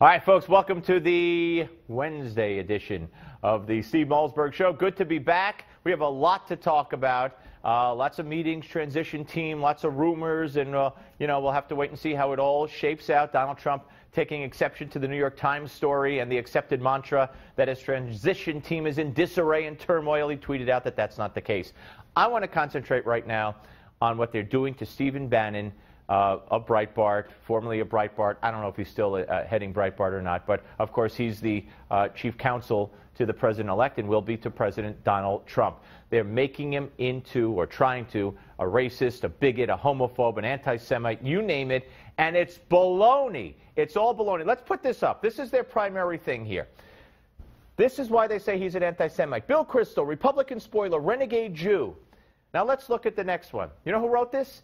All right, folks, welcome to the Wednesday edition of the Steve Malzberg Show. Good to be back. We have a lot to talk about. Uh, lots of meetings, transition team, lots of rumors, and uh, you know we'll have to wait and see how it all shapes out. Donald Trump taking exception to the New York Times story and the accepted mantra that his transition team is in disarray and turmoil. He tweeted out that that's not the case. I want to concentrate right now on what they're doing to Stephen Bannon uh, of Breitbart, formerly of Breitbart. I don't know if he's still uh, heading Breitbart or not, but of course he's the uh, chief counsel to the president-elect and will be to President Donald Trump. They're making him into, or trying to, a racist, a bigot, a homophobe, an anti-Semite, you name it, and it's baloney. It's all baloney. Let's put this up. This is their primary thing here. This is why they say he's an anti-Semite. Bill Kristol, Republican spoiler, renegade Jew. Now let's look at the next one. You know who wrote this?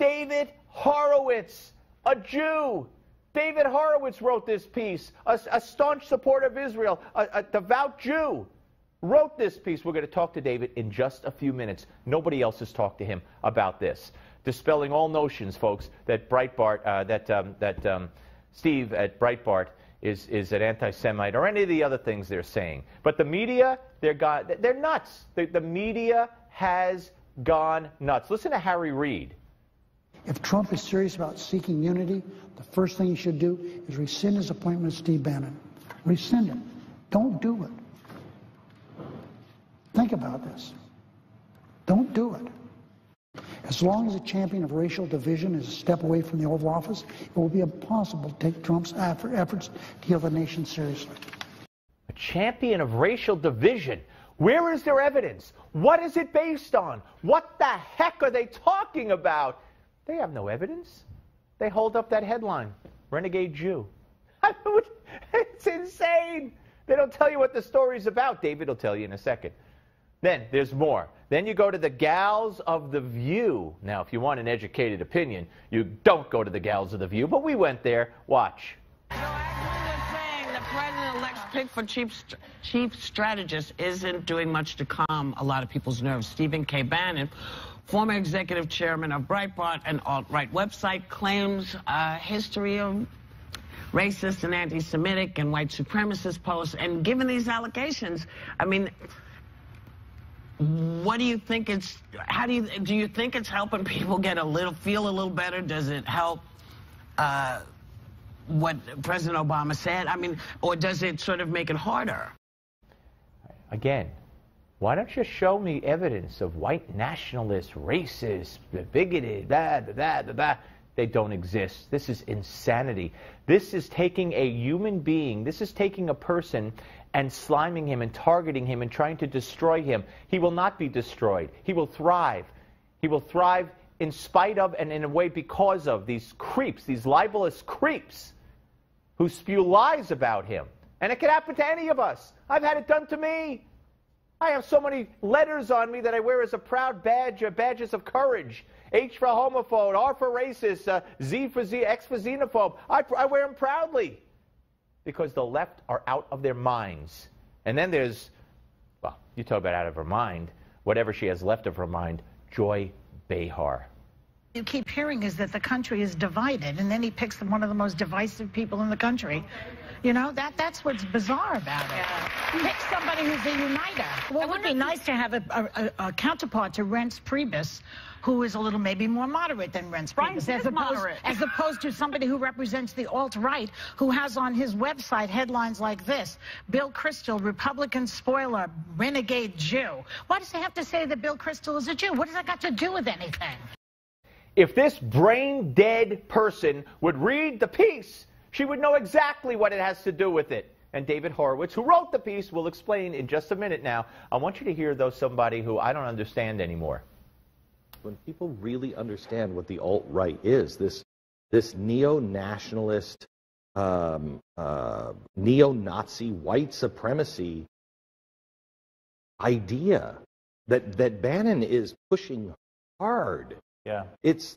David Horowitz, a Jew. David Horowitz wrote this piece, a, a staunch supporter of Israel, a, a devout Jew wrote this piece. We're going to talk to David in just a few minutes. Nobody else has talked to him about this. Dispelling all notions, folks, that Breitbart, uh, that, um, that um, Steve at Breitbart is, is an anti-Semite or any of the other things they're saying. But the media, they're, got, they're nuts. The, the media has gone nuts. Listen to Harry Reid. If Trump is serious about seeking unity, the first thing he should do is rescind his appointment with Steve Bannon. Rescind it. Don't do it. Think about this. Don't do it. As long as a champion of racial division is a step away from the Oval Office, it will be impossible to take Trump's efforts to heal the nation seriously. A champion of racial division. Where is their evidence? What is it based on? What the heck are they talking about? They have no evidence. They hold up that headline, Renegade Jew. it's insane. They don't tell you what the story's about. David will tell you in a second. Then there's more. Then you go to the Gals of the View. Now, if you want an educated opinion, you don't go to the Gals of the View, but we went there. Watch. Pick for chief, chief strategist isn't doing much to calm a lot of people's nerves. Stephen K. Bannon, former executive chairman of Breitbart, an alt-right website, claims a history of racist and anti-Semitic and white supremacist posts. And given these allegations, I mean, what do you think it's, how do you, do you think it's helping people get a little, feel a little better? Does it help uh, what President Obama said? I mean, or does it sort of make it harder? Again, why don't you show me evidence of white nationalists, racist, bigoted, blah, blah, blah. They don't exist. This is insanity. This is taking a human being, this is taking a person and sliming him and targeting him and trying to destroy him. He will not be destroyed. He will thrive. He will thrive in spite of and in a way because of these creeps, these libelous creeps who spew lies about him. And it can happen to any of us. I've had it done to me. I have so many letters on me that I wear as a proud badge, uh, badges of courage. H for homophobe, R for racist, uh, Z for Z, X for xenophobe. I, I wear them proudly because the left are out of their minds. And then there's, well, you talk about out of her mind, whatever she has left of her mind, Joy Behar. You keep hearing is that the country is divided, and then he picks one of the most divisive people in the country. You know, that that's what's bizarre about it. Yeah. Pick somebody who's a uniter. Well, it would be nice to have a, a, a, counterpart to Reince Priebus, who is a little maybe more moderate than Reince Priebus, as opposed, moderate. as opposed to somebody who represents the alt-right, who has on his website headlines like this, Bill Kristol, Republican spoiler, renegade Jew. Why does he have to say that Bill Kristol is a Jew? What does that got to do with anything? If this brain-dead person would read the piece, she would know exactly what it has to do with it. And David Horowitz, who wrote the piece, will explain in just a minute now. I want you to hear, though, somebody who I don't understand anymore. When people really understand what the alt-right is, this, this neo-nationalist, um, uh, neo-Nazi white supremacy idea that, that Bannon is pushing hard. Yeah. It's,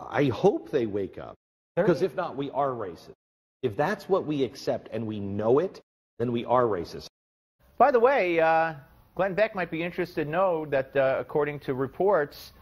I hope they wake up. Because if not, we are racist. If that's what we accept and we know it, then we are racist. By the way, uh, Glenn Beck might be interested to know that uh, according to reports,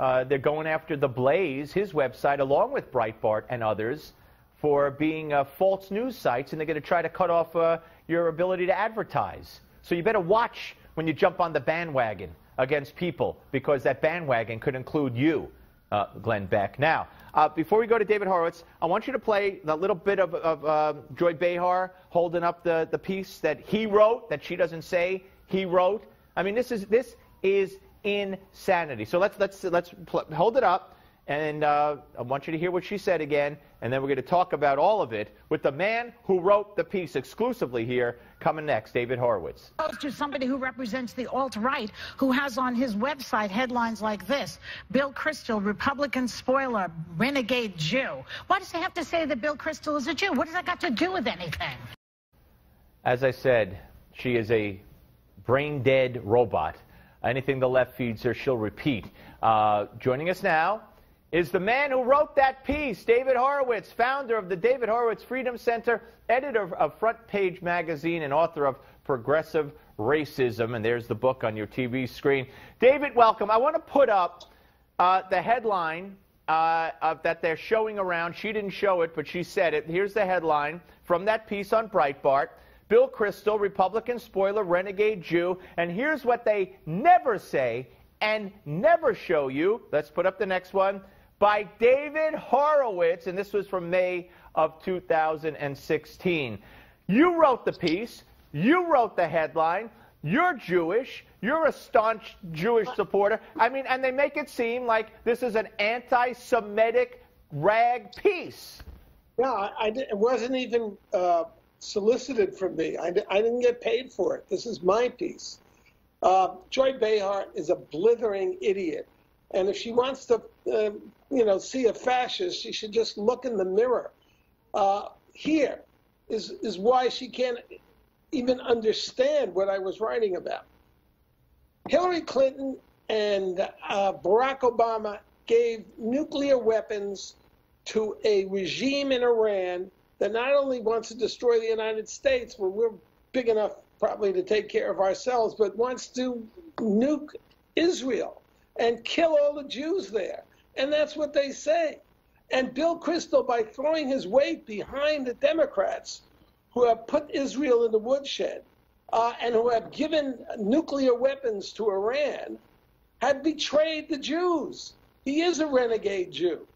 uh, they're going after The Blaze, his website, along with Breitbart and others, for being uh, false news sites, and they're going to try to cut off uh, your ability to advertise. So you better watch when you jump on the bandwagon against people, because that bandwagon could include you, uh, Glenn Beck. Now, uh, before we go to David Horowitz, I want you to play that little bit of, of uh, Joy Behar holding up the, the piece that he wrote, that she doesn't say he wrote. I mean, this is this is insanity. So let's let's let's hold it up. And uh, I want you to hear what she said again, and then we're going to talk about all of it with the man who wrote the piece exclusively here. Coming next, David Horowitz. To somebody who represents the alt right, who has on his website headlines like this Bill Kristol, Republican spoiler, renegade Jew. Why does he have to say that Bill Kristol is a Jew? What does that got to do with anything? As I said, she is a brain dead robot. Anything the left feeds her, she'll repeat. Uh, joining us now is the man who wrote that piece, David Horowitz, founder of the David Horowitz Freedom Center, editor of Front Page Magazine, and author of Progressive Racism. And there's the book on your TV screen. David, welcome. I want to put up uh, the headline uh, that they're showing around. She didn't show it, but she said it. Here's the headline from that piece on Breitbart. Bill Kristol, Republican spoiler, renegade Jew. And here's what they never say and never show you. Let's put up the next one by David Horowitz, and this was from May of 2016. You wrote the piece, you wrote the headline, you're Jewish, you're a staunch Jewish supporter. I mean, and they make it seem like this is an anti Semitic rag piece. No, I, it wasn't even uh, solicited from me. I, I, didn't get paid for it. This is my piece. Uh, Joy Behar is a blithering idiot. And if she wants to uh, you know, see a fascist, she should just look in the mirror. Uh, here is, is why she can't even understand what I was writing about. Hillary Clinton and uh, Barack Obama gave nuclear weapons to a regime in Iran that not only wants to destroy the United States, where we're big enough probably to take care of ourselves, but wants to nuke Israel and kill all the Jews there. And that's what they say. And Bill Kristol, by throwing his weight behind the Democrats who have put Israel in the woodshed uh, and who have given nuclear weapons to Iran, had betrayed the Jews. He is a renegade Jew.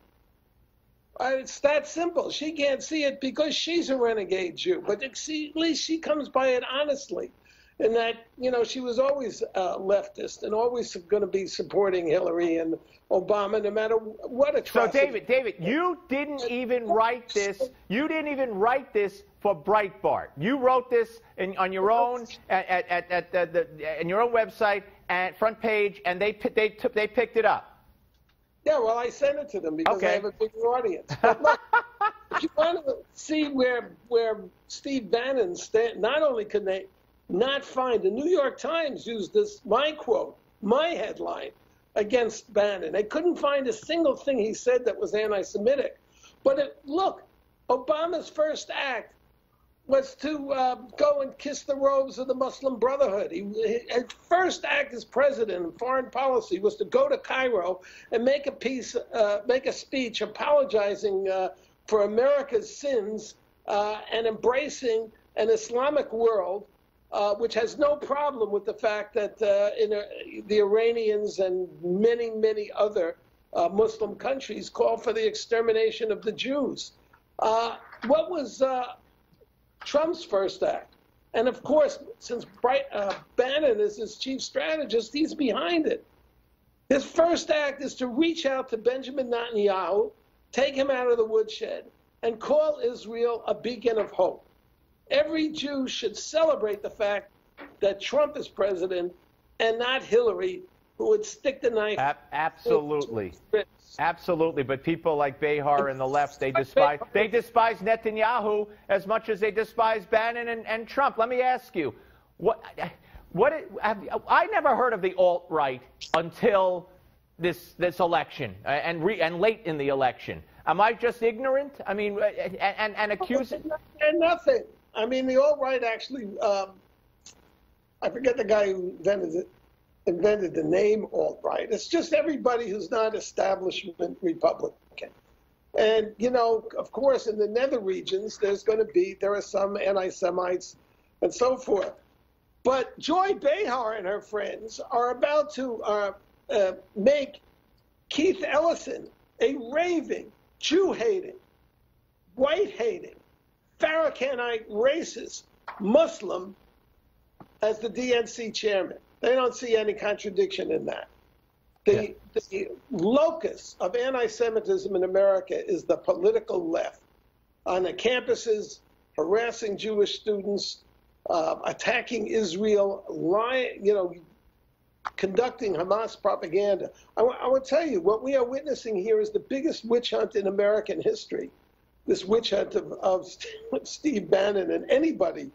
Uh, it's that simple. She can't see it because she's a renegade Jew, but at least she comes by it honestly in that you know she was always uh, leftist and always going to be supporting Hillary and Obama, no matter what atrocity. So, David, David, you didn't even write this. You didn't even write this for Breitbart. You wrote this in, on your own at, at, at, at the, in your own website at front page, and they they took they picked it up. Yeah, well, I sent it to them because okay. I have a bigger audience. But look, if you want to see where where Steve Bannon stand, not only can they not find. The New York Times used this, my quote, my headline against Bannon. They couldn't find a single thing he said that was anti Semitic. But it, look, Obama's first act was to uh, go and kiss the robes of the Muslim Brotherhood. He, his first act as president in foreign policy was to go to Cairo and make a piece, uh, make a speech apologizing uh, for America's sins uh, and embracing an Islamic world uh, which has no problem with the fact that uh, in, uh, the Iranians and many, many other uh, Muslim countries call for the extermination of the Jews. Uh, what was Trump's first act? And of course, since Bright, Bannon is his chief strategist, he's behind it. His first act is to reach out to Benjamin Netanyahu, take him out of the woodshed, and call Israel a beacon of hope. Every Jew should celebrate the fact that Trump is president and not Hillary, who would stick the knife. A- absolutely. Absolutely, but people like Behar and the left, they despise they despise Netanyahu as much as they despise Bannon and, and Trump. Let me ask you, what what have, I never heard of the alt right until this this election uh, and re, and late in the election. Am I just ignorant? I mean, uh, and and, and accusing nothing. I mean, the alt right actually, um, I forget the guy who invented it, invented the name alt right. It's just everybody who's not establishment Republican. And, you know, of course, in the nether regions, there's going to be, there are some anti Semites and so forth. But Joy Behar and her friends are about to uh, uh, make Keith Ellison a raving, Jew hating, white hating, Farrakhanite racist Muslim as the DNC chairman. They don't see any contradiction in that. The, yeah. the locus of anti Semitism in America is the political left. On the campuses, harassing Jewish students, uh, attacking Israel, lying, you know, conducting Hamas propaganda. I, I, w- I will tell you, what we are witnessing here is the biggest witch hunt in American history. This witch hunt of, of Steve Bannon and anybody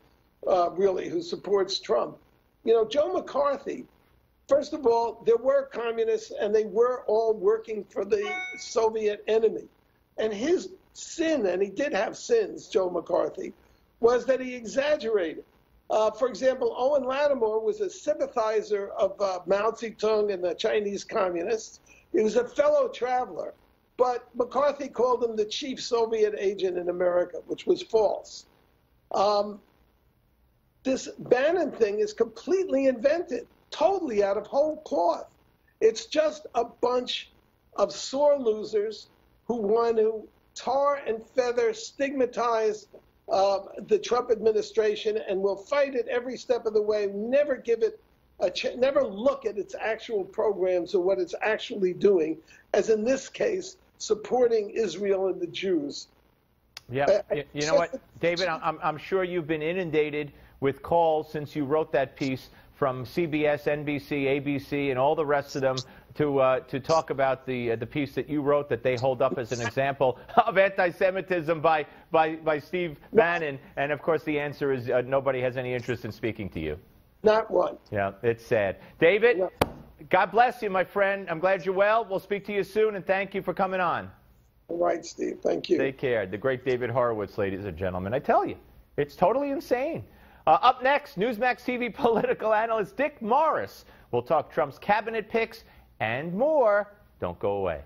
uh, really who supports Trump. You know, Joe McCarthy, first of all, there were communists and they were all working for the Soviet enemy. And his sin, and he did have sins, Joe McCarthy, was that he exaggerated. Uh, for example, Owen Lattimore was a sympathizer of uh, Mao Zedong and the Chinese communists. He was a fellow traveler. But McCarthy called him the chief Soviet agent in America, which was false. Um, this Bannon thing is completely invented, totally out of whole cloth. It's just a bunch of sore losers who want to tar and feather, stigmatize uh, the Trump administration, and will fight it every step of the way. Never give it a ch- never look at its actual programs or what it's actually doing, as in this case, supporting Israel and the Jews. Yeah, uh, you know what, David? I'm, I'm sure you've been inundated with calls since you wrote that piece from CBS, NBC, ABC, and all the rest of them to uh, to talk about the uh, the piece that you wrote that they hold up as an example of anti-Semitism by by by Steve Bannon. And of course, the answer is uh, nobody has any interest in speaking to you. Not one. Yeah, it's sad. David, no. God bless you, my friend. I'm glad you're well. We'll speak to you soon, and thank you for coming on. All right, Steve. Thank you. Take care. The great David Horowitz, ladies and gentlemen. I tell you, it's totally insane. Uh, up next, Newsmax TV political analyst Dick Morris We'll talk Trump's cabinet picks and more. Don't go away.